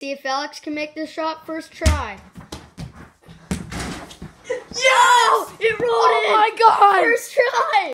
See if Alex can make this shot first try. Yes! It rolled Oh in! my god! First try!